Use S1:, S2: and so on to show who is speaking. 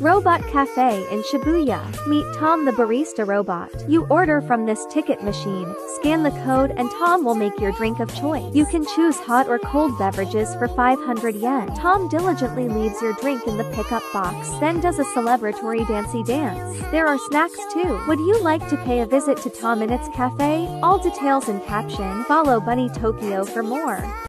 S1: Robot Cafe in Shibuya. Meet Tom the barista robot. You order from this ticket machine, scan the code and Tom will make your drink of choice. You can choose hot or cold beverages for 500 yen. Tom diligently leaves your drink in the pickup box, then does a celebratory dancey dance. There are snacks too. Would you like to pay a visit to Tom in its cafe? All details in caption. Follow Bunny Tokyo for more.